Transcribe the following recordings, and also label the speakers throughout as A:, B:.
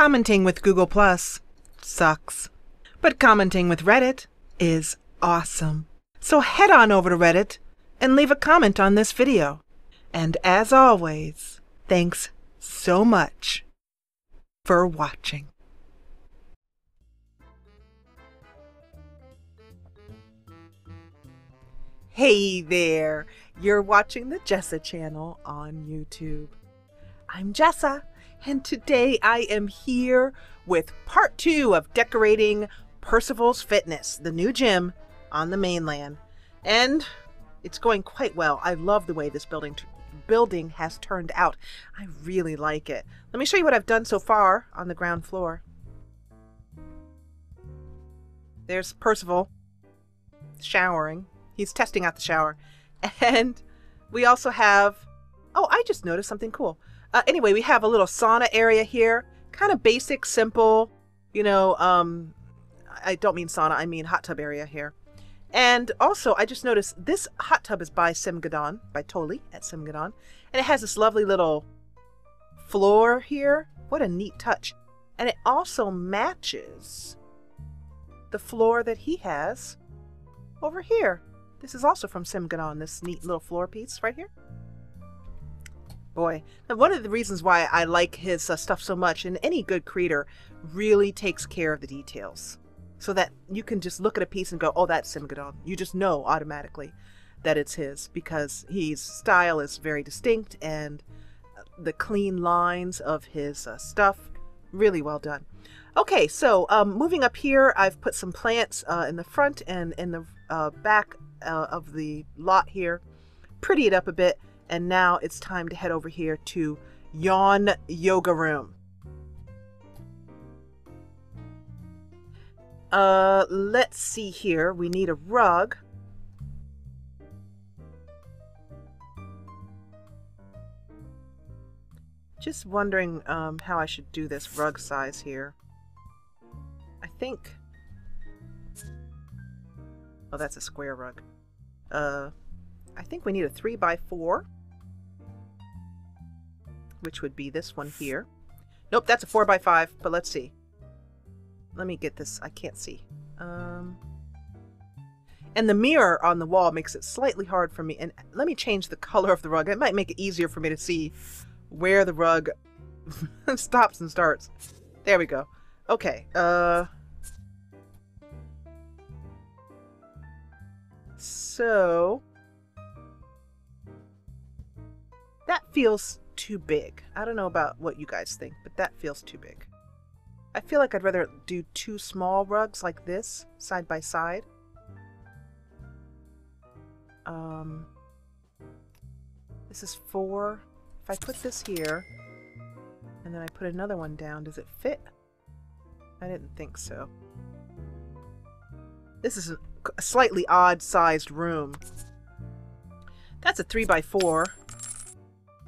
A: Commenting with Google Plus sucks. But commenting with Reddit is awesome. So head on over to Reddit and leave a comment on this video. And as always, thanks so much for watching. Hey there! You're watching the Jessa channel on YouTube. I'm Jessa, and today I am here with part two of decorating Percival's Fitness, the new gym on the mainland. And it's going quite well. I love the way this building building has turned out. I really like it. Let me show you what I've done so far on the ground floor. There's Percival showering. He's testing out the shower. And we also have, oh, I just noticed something cool. Uh, anyway, we have a little sauna area here. Kind of basic, simple, you know, um, I don't mean sauna, I mean hot tub area here. And also, I just noticed this hot tub is by Simgadon, by Toli at Simgadon. And it has this lovely little floor here. What a neat touch. And it also matches the floor that he has over here. This is also from Simgadon, this neat little floor piece right here. Boy, one of the reasons why I like his uh, stuff so much, and any good creator really takes care of the details so that you can just look at a piece and go, oh, that's Simgadon. You just know automatically that it's his because his style is very distinct and the clean lines of his uh, stuff, really well done. Okay, so um, moving up here, I've put some plants uh, in the front and in the uh, back uh, of the lot here, pretty it up a bit, and now it's time to head over here to Yawn Yoga Room. Uh, let's see here. We need a rug. Just wondering um, how I should do this rug size here. I think... Oh, that's a square rug. Uh, I think we need a 3 by 4 which would be this one here. Nope, that's a 4 by 5 but let's see. Let me get this. I can't see. Um, and the mirror on the wall makes it slightly hard for me. And let me change the color of the rug. It might make it easier for me to see where the rug stops and starts. There we go. Okay. Uh, so that feels too big. I don't know about what you guys think, but that feels too big. I feel like I'd rather do two small rugs like this, side by side. Um, this is four. If I put this here, and then I put another one down, does it fit? I didn't think so. This is a, slightly odd-sized room. That's a 3 by 4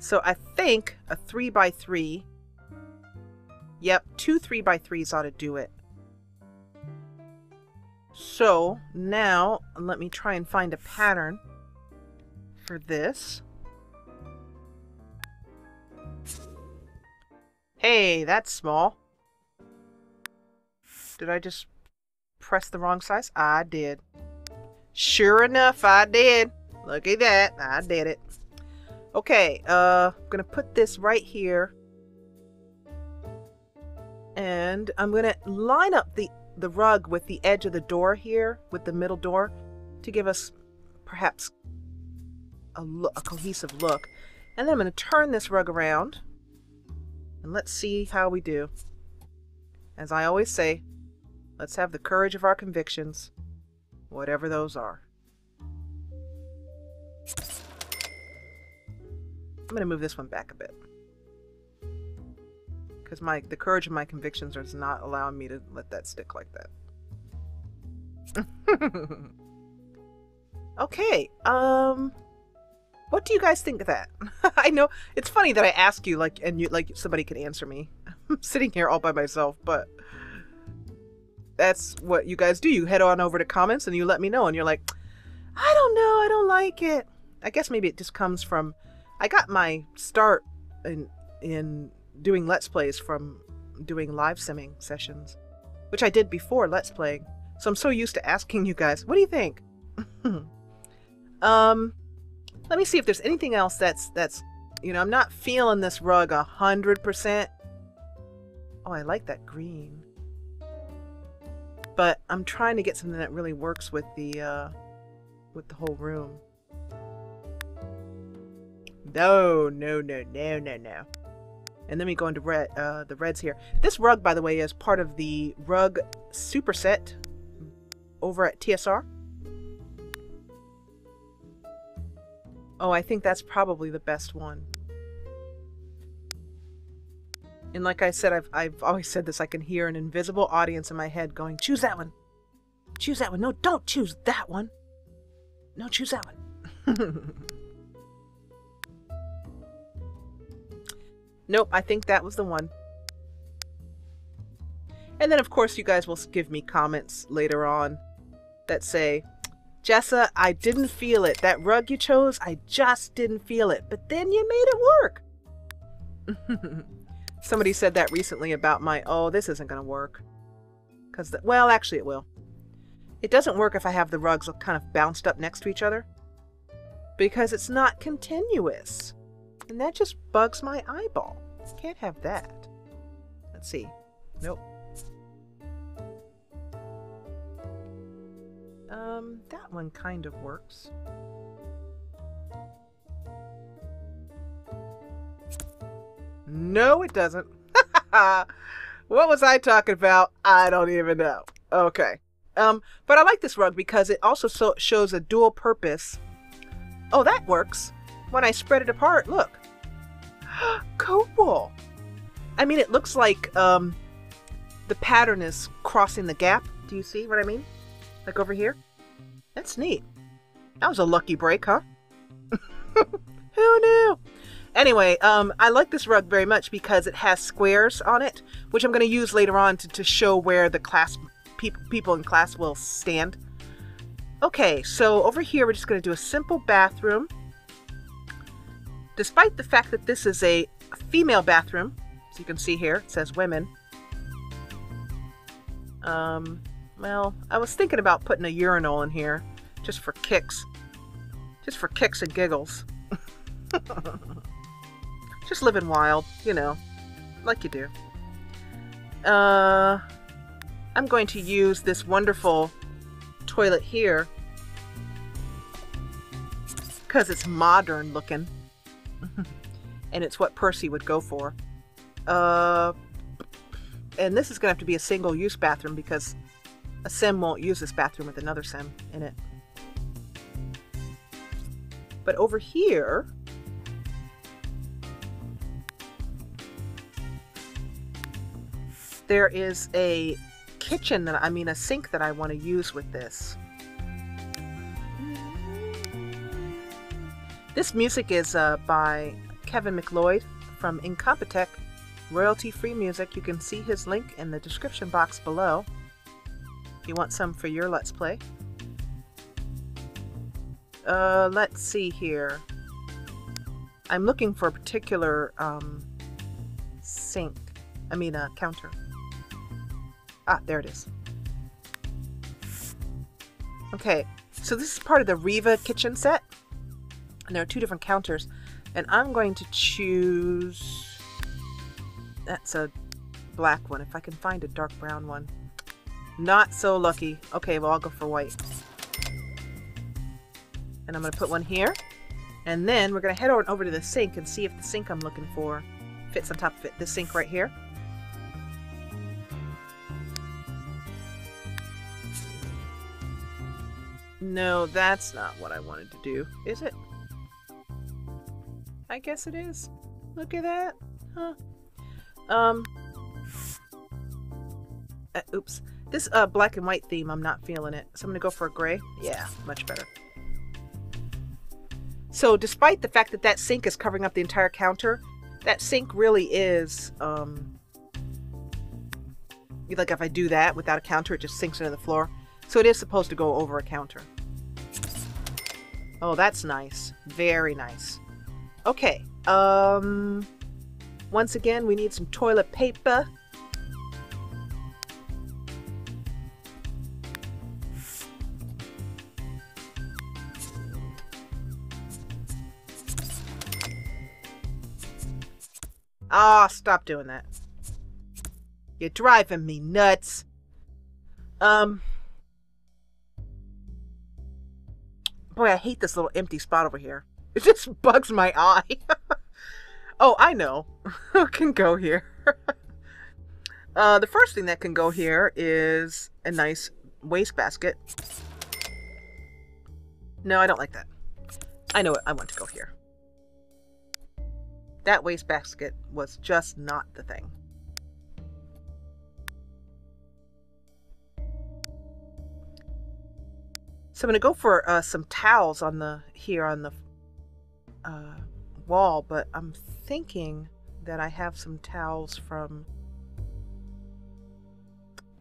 A: So I think a 3 by 3 Yep, two 3 by 3s ought to do it. So now let me try and find a pattern for this. Hey, that's small. Did I just press the wrong size? I did. Sure enough, I did. Look at that. I did it. Okay, uh, I'm going to put this right here and I'm going to line up the, the rug with the edge of the door here, with the middle door, to give us perhaps a, look, a cohesive look. And then I'm to turn this rug around, and let's see how we do. As I always say, let's have the courage of our convictions, whatever those are. I'm to move this one back a bit because my the courage of my convictions is not allowing me to let that stick like that. okay, um, what do you guys think of that? I know it's funny that I ask you like, and you like somebody can answer me. I'm sitting here all by myself, but that's what you guys do. You head on over to comments and you let me know, and you're like, I don't know, I don't like it. I guess maybe it just comes from I got my start in in doing Let's Plays from doing live simming sessions, which I did before Let's Playing. So I'm so used to asking you guys, what do you think? um, let me see if there's anything else that's that's you know I'm not feeling this rug a hundred percent. Oh, I like that green, but I'm trying to get something that really works with the uh, with the whole room. No, no, no, no, no, no. And then we go into red, uh, the reds here. This rug, by the way, is part of the rug superset over at TSR. Oh, I think that's probably the best one. And like I said, I've, I've always said this, I can hear an invisible audience in my head going, choose that one. Choose that one. No, don't choose that one. No, choose that one. nope, I think that was the one. And then, of course, you guys will give me comments later on that say, Jessa, I didn't feel it. That rug you chose, I just didn't feel it. But then you made it work. Somebody said that recently about my, oh, this isn't going to work. Because, well, actually it will. It doesn't work if I have the rugs kind of bounced up next to each other. Because it's not continuous. And that just bugs my eyeball. Can't have that. Let's see. Nope. Um, that one kind of works. No, it doesn't. what was I talking about? I don't even know. Okay. Um, but I like this rug because it also so shows a dual purpose. Oh, that works. When I spread it apart, look. cool. I mean, it looks like um, the pattern is crossing the gap. Do you see what I mean? Like over here? That's neat. That was a lucky break, huh? Who knew? Anyway, um, I like this rug very much because it has squares on it, which I'm going to use later on to, to show where the class people people in class will stand. Okay, so over here we're just going to do a simple bathroom. Despite the fact that this is a female bathroom, as you can see here, it says women. Um, well, I was thinking about putting a urinal in here, just for kicks. Just for kicks and giggles. just living wild, you know, like you do. Uh, I'm going to use this wonderful toilet here because it's modern looking and it's what Percy would go for. Uh, and this is going to have to be a single use bathroom because a sim won't use this bathroom with another sim in it. But over here, there is a kitchen that I mean a sink that I want to use with this. This music is uh, by Kevin MacLeod from Incompetech, royalty-free music. You can see his link in the description box below. If you want some for your Let's Play? Uh, let's see here. I'm looking for a particular um, sink. I mean, a counter. Ah, there it is. Okay, so this is part of the Riva kitchen set. And there are two different counters. And I'm going to choose... That's a black one. If I can find a dark brown one. Not so lucky. Okay, well, I'll go for white. And I'm going to put one here. And then we're going to head on over to the sink and see if the sink I'm looking for fits on top of it. This sink right here. No, that's not what I wanted to do, is it? I guess it is. Look at that. Huh. Um. Uh, oops. This uh, black and white theme, I'm not feeling it. So I'm going to go for a gray. Yeah, much better. So despite the fact that that sink is covering up the entire counter, that sink really is, um, like if I do that without a counter, it just sinks into the floor. So it is supposed to go over a counter. Oh, that's nice. Very nice. Okay. Um, once again, we need some toilet paper. Ah, oh, stop doing that. You're driving me nuts. Um. Boy, I hate this little empty spot over here. It just bugs my eye. oh, I know. Who can go here? uh, the first thing that can go here is a nice wastebasket. No, I don't like that. I know it. I want to go here. That wastebasket was just not the thing. So I'm going to go for uh, some towels on the here on the uh, wall, but I'm thinking that I have some towels from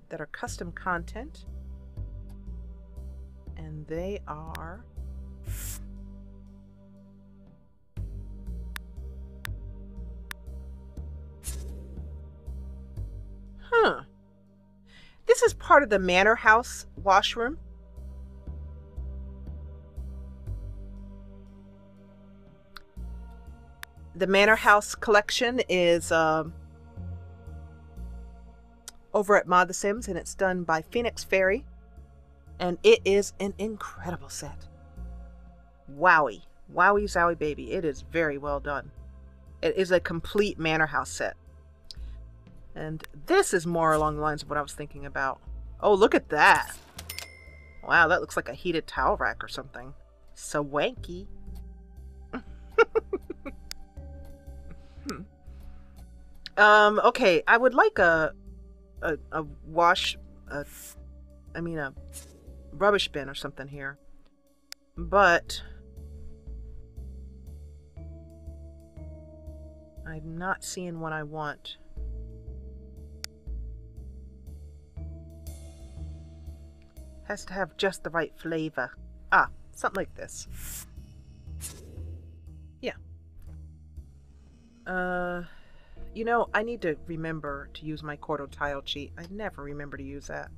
A: that are custom content and they are Huh. This is part of the Manor House washroom. The Manor House collection is um, over at Mod The Sims, and it's done by Phoenix Fairy. And it is an incredible set. Wowie. Wowie zowie baby. It is very well done. It is a complete Manor House set. And this is more along the lines of what I was thinking about. Oh, look at that. Wow, that looks like a heated towel rack or something. So wanky. Um, okay, I would like a, a, a wash, a, I mean a rubbish bin or something here. But I'm not seeing what I want. Has to have just the right flavor. Ah, something like this. Uh, you know, I need to remember to use my quarter tile cheat. I never remember to use that.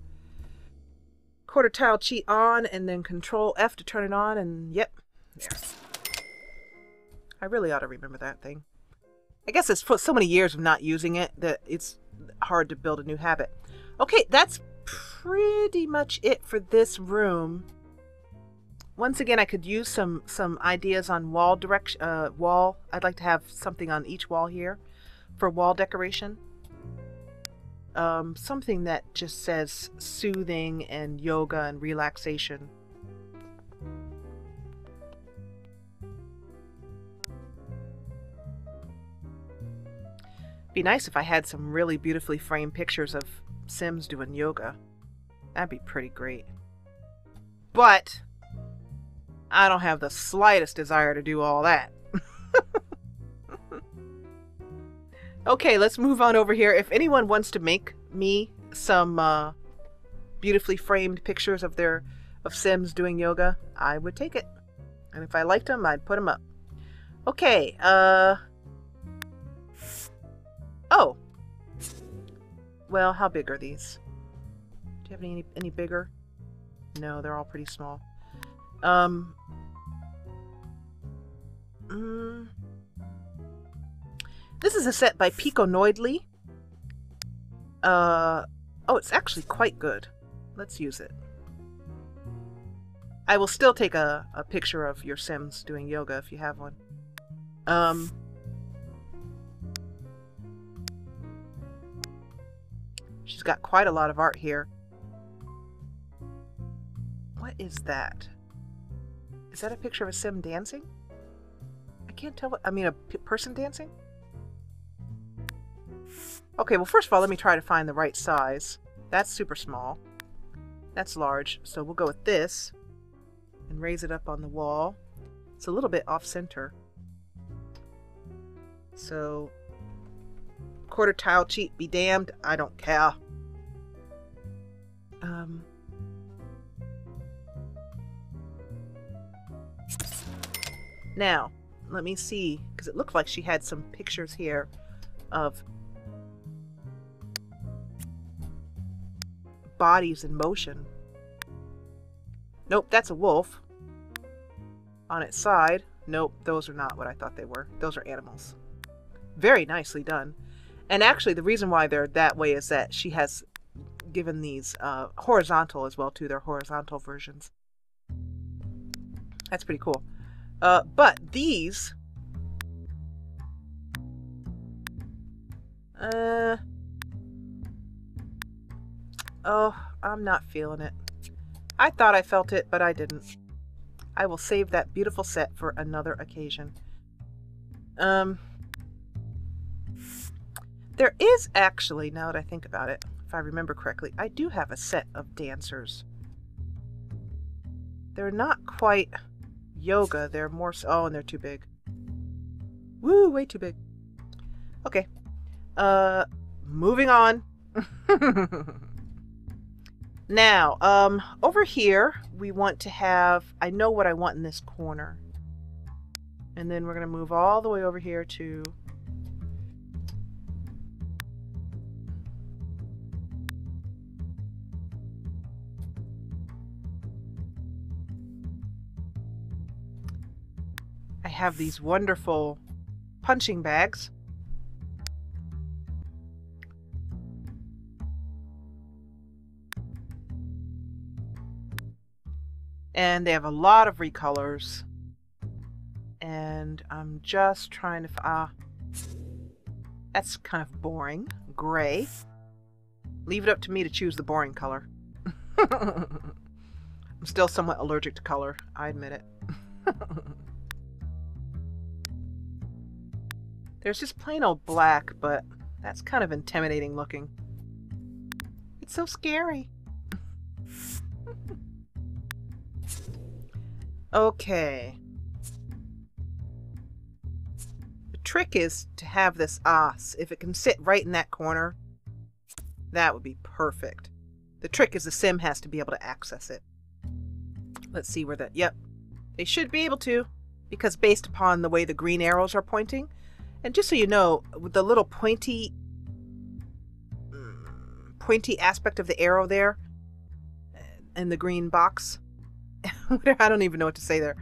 A: Quarter tile cheat on, and then Control F to turn it on, and yep, there. I really ought to remember that thing. I guess it's so many years of not using it that it's hard to build a new habit. Okay, that's pretty much it for this room. Once again, I could use some some ideas on wall direction. Uh, wall. I'd like to have something on each wall here for wall decoration. Um, something that just says soothing and yoga and relaxation. Be nice if I had some really beautifully framed pictures of Sims doing yoga. That'd be pretty great. But I don't have the slightest desire to do all that. okay, let's move on over here. If anyone wants to make me some uh, beautifully framed pictures of their of Sims doing yoga, I would take it. And if I liked them, I'd put them up. Okay, uh... Oh. Well, how big are these? Do you have any any bigger? No, they're all pretty small. Um. Mm, this is a set by Pico Noidly. Uh, oh, it's actually quite good. Let's use it. I will still take a, a picture of your Sims doing yoga if you have one. Um, she's got quite a lot of art here. What is that? Is that a picture of a sim dancing? I can't tell what, I mean a person dancing? Okay, well first of all, let me try to find the right size. That's super small. That's large, so we'll go with this and raise it up on the wall. It's a little bit off-center. So, quarter tile cheat be damned, I don't care. Um, Now, let me see, because it looked like she had some pictures here of bodies in motion. Nope, that's a wolf. On its side. Nope, those are not what I thought they were. Those are animals. very nicely done. And actually, the reason why they're that way is that she has given these uh, horizontal as well too. They're horizontal versions. That's pretty cool. Uh, but these, uh, oh, I'm not feeling it. I thought I felt it, but I didn't. I will save that beautiful set for another occasion. Um, there is actually, now that I think about it, if I remember correctly, I do have a set of dancers. They're not quite yoga, they're more, oh, and they're too big. Woo, way too big. Okay. Uh, moving on. now, um, over here, we want to have, I know what I want in this corner. And then we're going to move all the way over here to have these wonderful punching bags. And they have a lot of recolors. And I'm just trying to... Ah, that's kind of boring. Gray. Leave it up to me to choose the boring color. I'm still somewhat allergic to color. I admit it. There's just plain old black, but that's kind of intimidating looking. It's so scary. okay. The trick is to have this os. If it can sit right in that corner, that would be perfect. The trick is the sim has to be able to access it. Let's see where that... Yep. They should be able to, because based upon the way the green arrows are pointing, and just so you know, with the little pointy pointy aspect of the arrow there in the green box, I don't even know what to say there.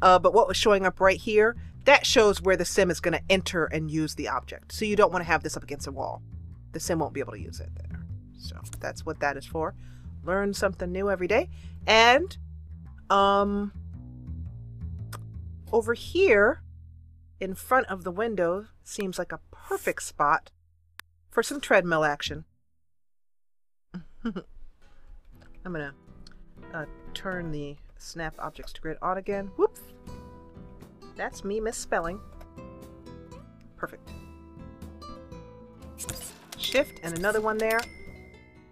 A: Uh, but what was showing up right here, that shows where the sim is going to enter and use the object. So you don't want to have this up against a wall. The sim won't be able to use it there. So that's what that is for. Learn something new every day. And um over here in front of the window seems like a perfect spot for some treadmill action. I'm going to uh, turn the snap objects to grid on again. Whoops! That's me misspelling. Perfect. Shift and another one there.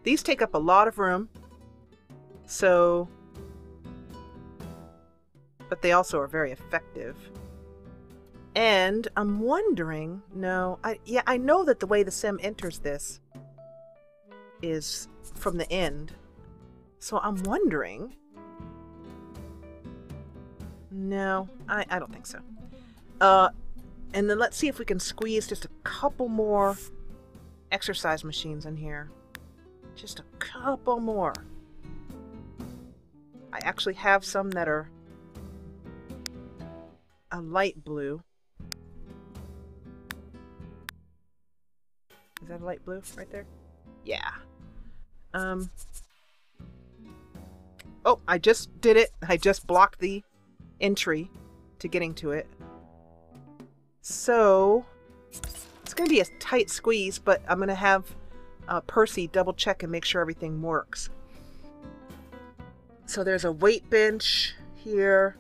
A: These take up a lot of room. So, but they also are very effective. And I'm wondering, no, I yeah, I know that the way the sim enters this is from the end. So I'm wondering. No, I, I don't think so. Uh, and then let's see if we can squeeze just a couple more exercise machines in here. Just a couple more. I actually have some that are a light blue. Is that a light blue right there? Yeah. Um. Oh, I just did it. I just blocked the entry to getting to it. So, it's going to be a tight squeeze, but I'm going to have uh, Percy double check and make sure everything works. So there's a weight bench here.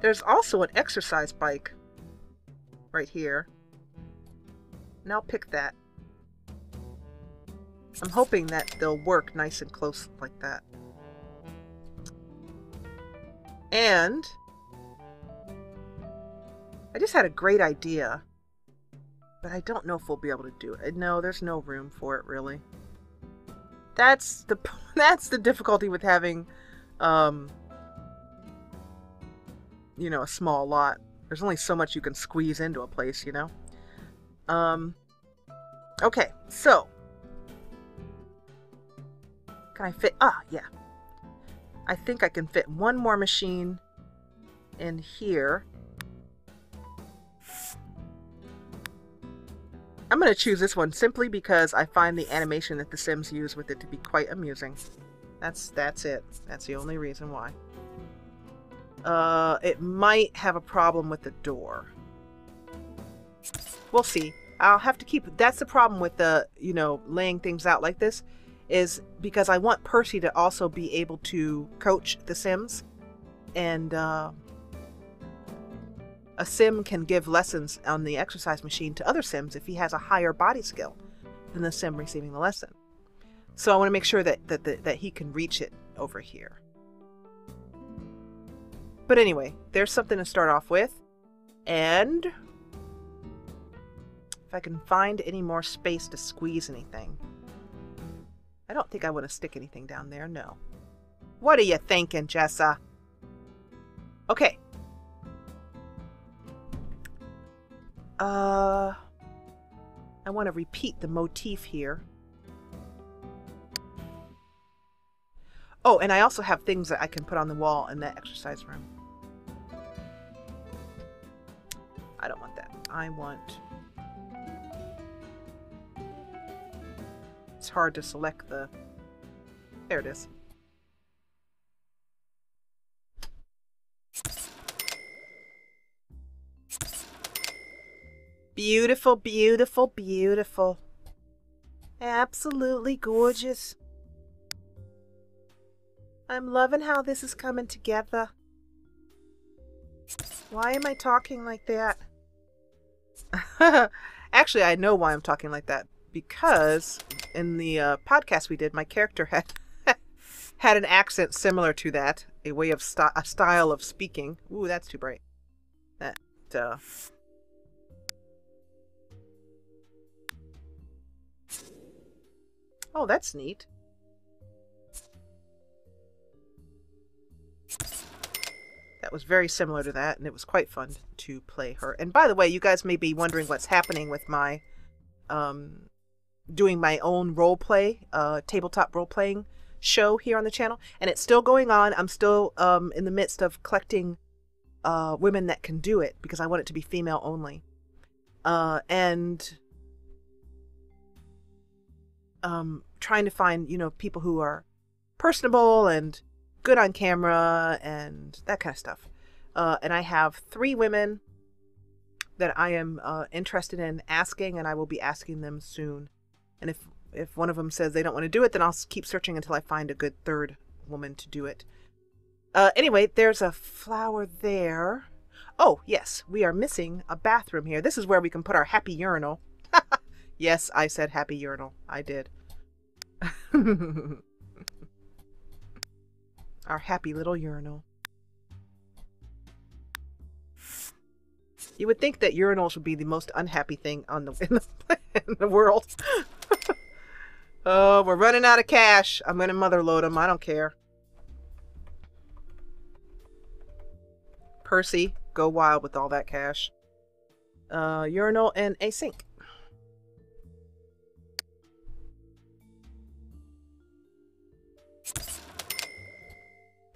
A: There's also an exercise bike right here. And I'll pick that. I'm hoping that they'll work nice and close like that. And I just had a great idea, but I don't know if we'll be able to do it. No, there's no room for it really. That's the that's the difficulty with having um you know, a small lot. There's only so much you can squeeze into a place, you know. Um, okay, so. Can I fit? Ah, yeah. I think I can fit one more machine in here. I'm going to choose this one simply because I find the animation that the Sims use with it to be quite amusing. That's that's it. That's the only reason why. Uh, it might have a problem with the door. We'll see. I'll have to keep. That's the problem with the you know laying things out like this, is because I want Percy to also be able to coach the Sims, and uh, a sim can give lessons on the exercise machine to other sims if he has a higher body skill than the sim receiving the lesson. So I want to make sure that, that, that, that he can reach it over here. But anyway, there's something to start off with. And if I can find any more space to squeeze anything. I don't think I want to stick anything down there, no. What are you thinking, Jessa? Okay, Uh, I want to repeat the motif here. Oh, and I also have things that I can put on the wall in the exercise room. I don't want that. I want... It's hard to select the... There it is. Beautiful, beautiful, beautiful. Absolutely gorgeous. I'm loving how this is coming together. Why am I talking like that? Actually, I know why I'm talking like that. Because in the uh, podcast we did, my character had had an accent similar to that, a way of st a style of speaking. Ooh, that's too bright. That uh, Oh, that's neat. That was very similar to that, and it was quite fun to play her. And by the way, you guys may be wondering what's happening with my um, doing my own role play, uh, tabletop role playing show here on the channel, and it's still going on. I'm still um, in the midst of collecting uh, women that can do it because I want it to be female only. Uh, and um, trying to find, you know, people who are personable and good on camera and that kind of stuff. Uh, and I have three women that I am uh, interested in asking, and I will be asking them soon. And if if one of them says they don't want to do it, then I'll keep searching until I find a good third woman to do it. Uh, anyway, there's a flower there. Oh, yes, we are missing a bathroom here. This is where we can put our happy urinal. yes, I said happy urinal. I did. Our happy little urinal. You would think that urinals would be the most unhappy thing on the in the, in the world. Oh, we're running out of cash. I'm gonna motherlode them. I don't care. Percy, go wild with all that cash. Uh, urinal and a sink.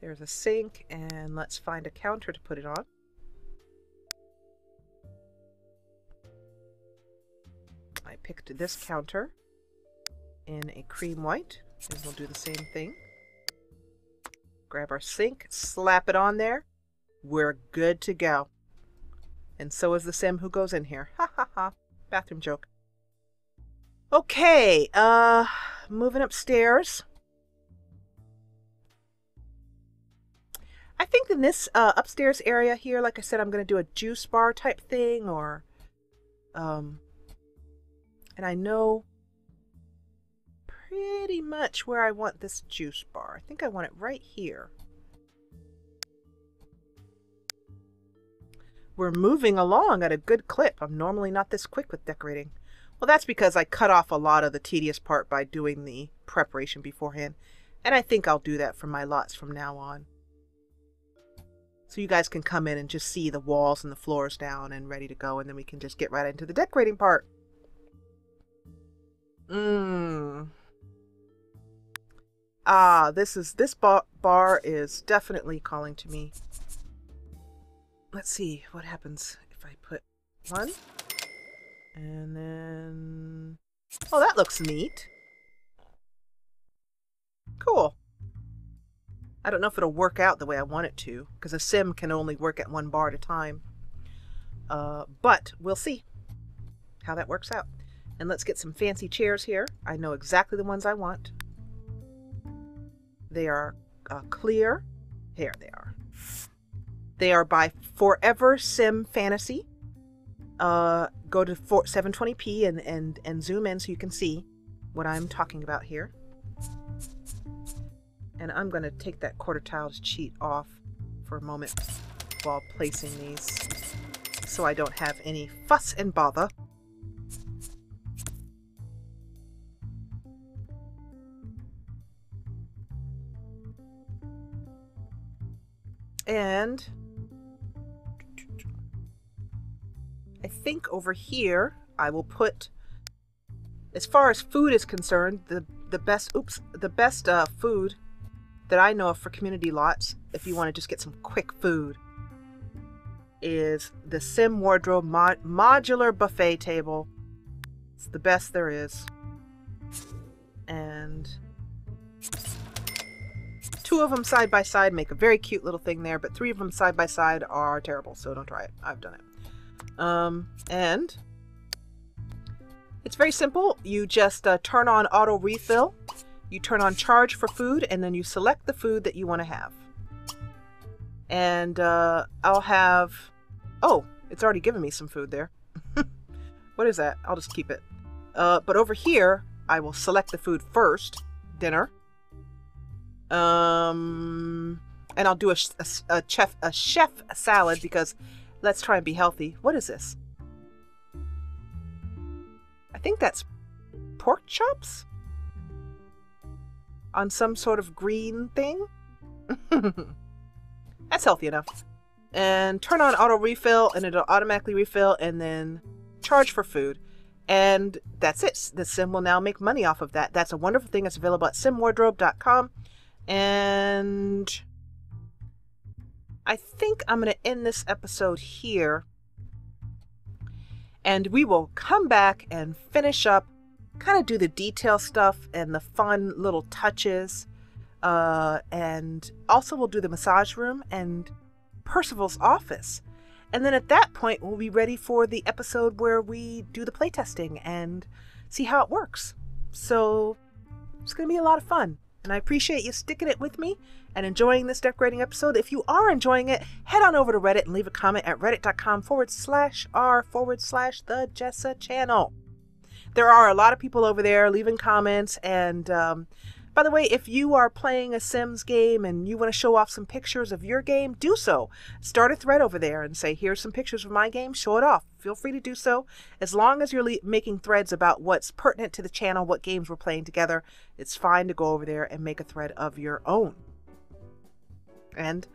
A: There's a sink, and let's find a counter to put it on. I picked this counter in a cream white, and we'll do the same thing. Grab our sink, slap it on there. We're good to go. And so is the sim who goes in here. Ha ha ha. Bathroom joke. Okay, uh, moving upstairs. I think in this uh, upstairs area here, like I said, I'm going to do a juice bar type thing or, um, and I know pretty much where I want this juice bar. I think I want it right here. We're moving along at a good clip. I'm normally not this quick with decorating. Well, that's because I cut off a lot of the tedious part by doing the preparation beforehand. And I think I'll do that for my lots from now on. So you guys can come in and just see the walls and the floors down and ready to go, and then we can just get right into the decorating part. Mmm. Ah, this is this bar, bar is definitely calling to me. Let's see what happens if I put one And then... Oh, that looks neat. Cool. I don't know if it'll work out the way I want it to, because a sim can only work at one bar at a time. Uh, but we'll see how that works out. And let's get some fancy chairs here. I know exactly the ones I want. They are uh, clear. Here they are. They are by Forever Sim Fantasy. Uh, go to 720p and, and, and zoom in so you can see what I'm talking about here. And I'm going to take that quarter tiled cheat off for a moment while placing these so I don't have any fuss and bother. And I think over here I will put, as far as food is concerned, the, the best, oops, the best uh, food that I know of for community lots, if you want to just get some quick food, is the Sim Wardrobe mod modular buffet table. It's the best there is. Two of them side by side make a very cute little thing there, but three of them side by side are terrible, so don't try it. I've done it. Um, and it's very simple. You just uh, turn on auto refill you turn on charge for food and then you select the food that you want to have. And uh, I'll have, oh, it's already given me some food there. what is that? I'll just keep it. Uh, but over here, I will select the food first, dinner. Um, and I'll do a, a, a chef a chef salad because let's try and be healthy. What is this? I think that's pork chops on some sort of green thing. That's healthy enough. And turn on auto refill and it'll automatically refill and then charge for food. And that's it. The sim will now make money off of that. That's a wonderful thing. It's available at simwardrobe.com. And I think I'm going to end this episode here. And we will come back and finish up kind of do the detail stuff and the fun little touches. Uh, and also, we'll do the massage room and Percival's office. And then at that point, we'll be ready for the episode where we do the playtesting and see how it works. So it's going to be a lot of fun. And I appreciate you sticking it with me and enjoying this decorating episode. If you are enjoying it, head on over to Reddit and leave a comment at reddit.com forward slash r forward slash the Jessa channel there are a lot of people over there leaving comments. And um, by the way, if you are playing a Sims game and you want to show off some pictures of your game, do so. Start a thread over there and say, here's some pictures of my game, show it off. Feel free to do so. As long as you're making threads about what's pertinent to the channel, what games we're playing together, it's fine to go over there and make a thread of your own. And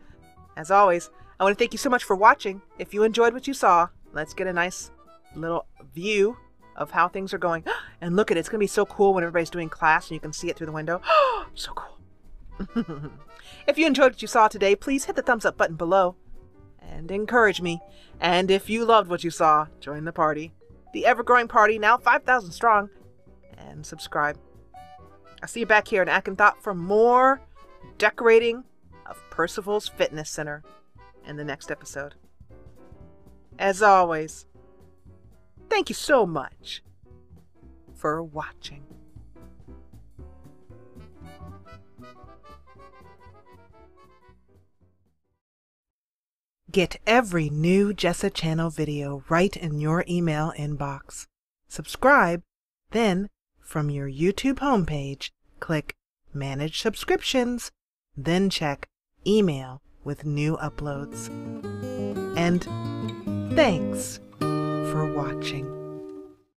A: as always, I want to thank you so much for watching. If you enjoyed what you saw, let's get a nice little view of how things are going. And look at it, it's going to be so cool when everybody's doing class and you can see it through the window. so cool. if you enjoyed what you saw today, please hit the thumbs up button below and encourage me. And if you loved what you saw, join the party. The ever growing party, now 5,000 strong, and subscribe. I'll see you back here in Acanthop for more decorating of Percival's Fitness Center in the next episode. As always, Thank you so much for watching. Get every new Jessa Channel video right in your email inbox. Subscribe, then from your YouTube homepage, click Manage Subscriptions, then check Email with new uploads. And thanks for watching.